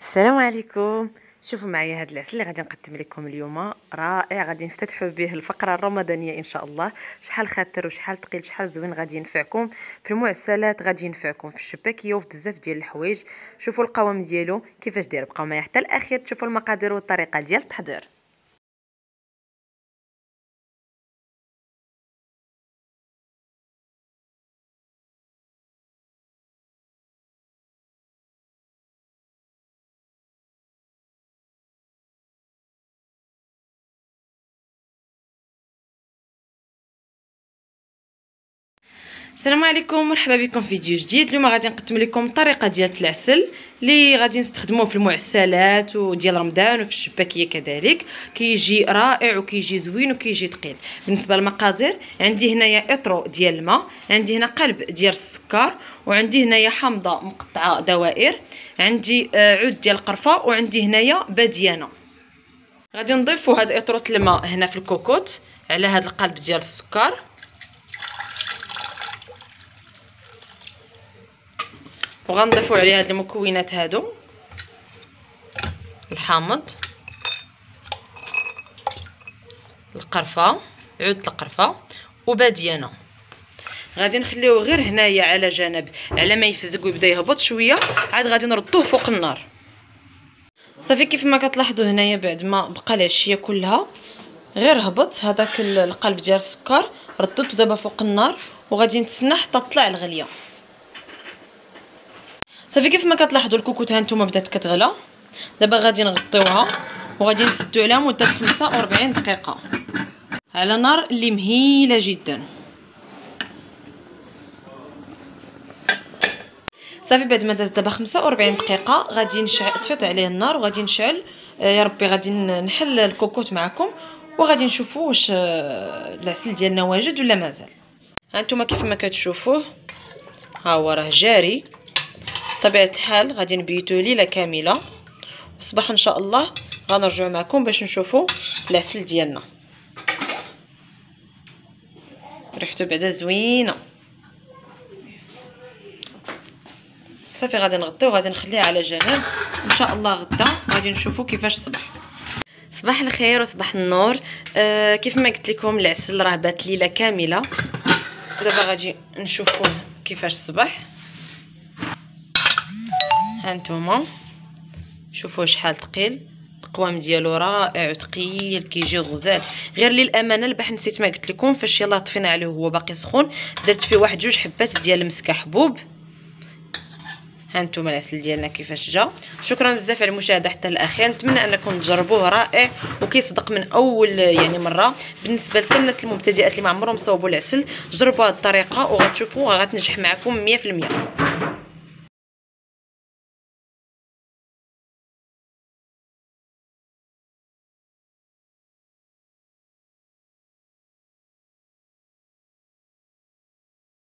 السلام عليكم. شوفوا معايا هذا العسل اللي غادي نقدم لكم اليوم. رائع. غادي نفتتحوا به الفقرة الرمضانية إن شاء الله. شحال خاطر وشحال ثقيل شحال زوين غادي ينفعكم. في المعسلات غادي ينفعكم. في الشباكيه وفي بزاف ديال الحوايج. شوفوا القوام ديالو. كيفاش داير؟ بقاو معايا حتى الأخير. تشوفوا المقادير والطريقة ديال التحضير. السلام عليكم مرحبا بكم في فيديو جديد. اليوم غادي نقدم لكم الطريقة ديال العسل اللي غادي نستخدموه في المعسلات وديال رمضان وفي الشباكية كذلك. كيجي رائع وكيجي زوين وكيجي ثقيل بالنسبة للمقادير عندي هنايا إطرو ديال الماء عندي هنا قلب ديال السكر وعندي هنايا حامضة مقطعة دوائر عندي آه، عود ديال القرفه وعندي هنايا باديانه غادي نضيفوا هاد إطرو الماء هنا في الكوكوت على هاد القلب ديال السكر. وغنضيفوا عليه هاد المكونات هادو. الحامض. القرفة. عود القرفة. وباديانه غادي نخليوه غير هنايا على جنب على ما يفزق ويبدا يهبط شوية عاد غادي نردوه فوق النار. صافي كيف ما كتلاحظوا هنايا بعد ما بقى العشيه كلها غير هبط. هذاك القلب ديال السكر ردته دابا فوق النار وغادي نتسنى حتى تطلع الغلية. صافي كيف ما كتلاحظوا الكوكوط ها نتوما بدات كتغلى. دابا غادي نغطيوها وغادي نسدو عليها مدة 45 دقيقة. على نار اللي مهيلة جدا. صافي بعد ما داز دابا 45 دقيقة غادي نشعل طفيت عليه النار وغادي نشعل. آه، يا ربي غادي نحل الكوكوط معكم وغادي نشوفوا واش آه، العسل ديالنا واجد ولا مازال. هانتوما كيف ما كتشوفوه ها هو راه جاري. طبيعه الحال غادي نبيتو ليلة كاملة. وصباح إن شاء الله غنرجعوا معكم باش نشوفوا العسل ديالنا. ريحته بعدا زوينة. صافي غادي نغطيه وغادي نخليه على جنب إن شاء الله غدا غادي نشوفوا كيفاش صبح صباح الخير وصباح النور. آه كيف ما قلت لكم العسل راه بات ليلة كاملة. دابا غادي نشوفوه كيفاش صبح هانتوما شوفوا شحال ثقيل القوام ديالو رائع وثقيل كيجي غزال. غير للامانه البارح نسيت ما قلت لكم فاش يلاه طفينا عليه وهو باقي سخون درت فيه واحد جوج حبات ديال المسكه حبوب. هانتوما العسل ديالنا كيفاش جا. شكرا بزاف على المشاهدة حتى الأخير. نتمنى أنكم تجربوه رائع وكيصدق من أول يعني مرة. بالنسبة لكل الناس المبتدئات اللي ما عمرهم صوبوا العسل جربوا هذه الطريقة وغتشوفوا غتنجح معكم 100%